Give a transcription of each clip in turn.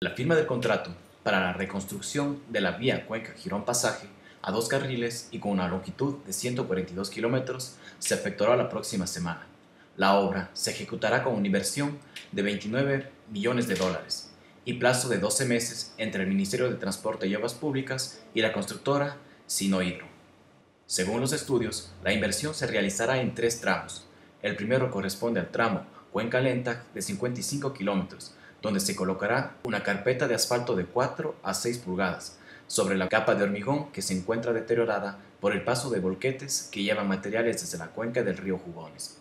La firma del contrato para la reconstrucción de la vía Cuenca-Girón-Pasaje a dos carriles y con una longitud de 142 kilómetros se efectuará la próxima semana. La obra se ejecutará con una inversión de 29 millones de dólares y plazo de 12 meses entre el Ministerio de Transporte y Obras Públicas y la constructora Sinohidro. Según los estudios, la inversión se realizará en tres tramos. El primero corresponde al tramo Cuenca Lenta de 55 kilómetros, donde se colocará una carpeta de asfalto de 4 a 6 pulgadas sobre la capa de hormigón que se encuentra deteriorada por el paso de volquetes que llevan materiales desde la cuenca del río Jugones.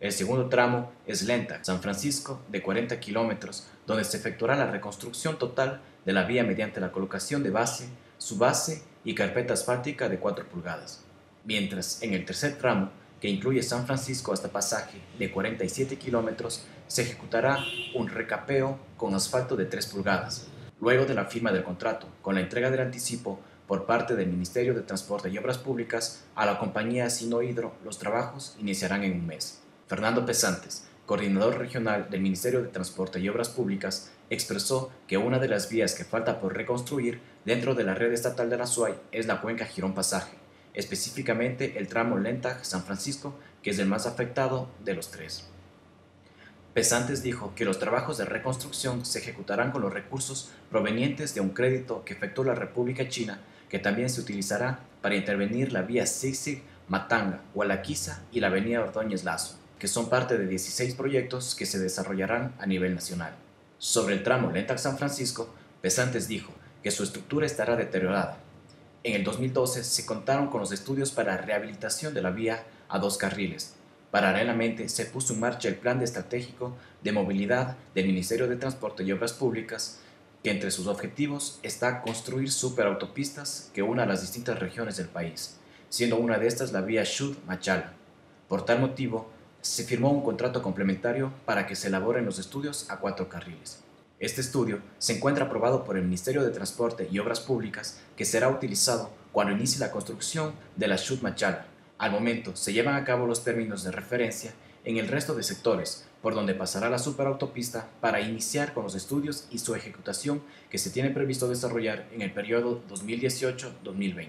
El segundo tramo es Lenta, San Francisco, de 40 kilómetros, donde se efectuará la reconstrucción total de la vía mediante la colocación de base, subase y carpeta asfáltica de 4 pulgadas. Mientras en el tercer tramo, que incluye San Francisco hasta pasaje de 47 kilómetros, se ejecutará un recapeo con asfalto de 3 pulgadas. Luego de la firma del contrato, con la entrega del anticipo por parte del Ministerio de Transporte y Obras Públicas a la compañía Sinohidro, los trabajos iniciarán en un mes. Fernando Pesantes, coordinador regional del Ministerio de Transporte y Obras Públicas, expresó que una de las vías que falta por reconstruir dentro de la red estatal de la SUAY es la cuenca Girón-Pasaje, específicamente el tramo Lentag-San Francisco, que es el más afectado de los tres. Pesantes dijo que los trabajos de reconstrucción se ejecutarán con los recursos provenientes de un crédito que efectuó la República China, que también se utilizará para intervenir la vía Sixig, Matanga, Gualaquiza y la avenida Ordóñez Lazo que son parte de 16 proyectos que se desarrollarán a nivel nacional. Sobre el tramo Lentac-San Francisco, Pesantes dijo que su estructura estará deteriorada. En el 2012 se contaron con los estudios para rehabilitación de la vía a dos carriles. Paralelamente se puso en marcha el Plan Estratégico de Movilidad del Ministerio de Transporte y Obras Públicas, que entre sus objetivos está construir superautopistas que unan las distintas regiones del país, siendo una de estas la vía Shud-Machala. Por tal motivo, se firmó un contrato complementario para que se elaboren los estudios a cuatro carriles. Este estudio se encuentra aprobado por el Ministerio de Transporte y Obras Públicas que será utilizado cuando inicie la construcción de la Chut Machala. Al momento se llevan a cabo los términos de referencia en el resto de sectores, por donde pasará la superautopista para iniciar con los estudios y su ejecutación que se tiene previsto desarrollar en el periodo 2018-2020.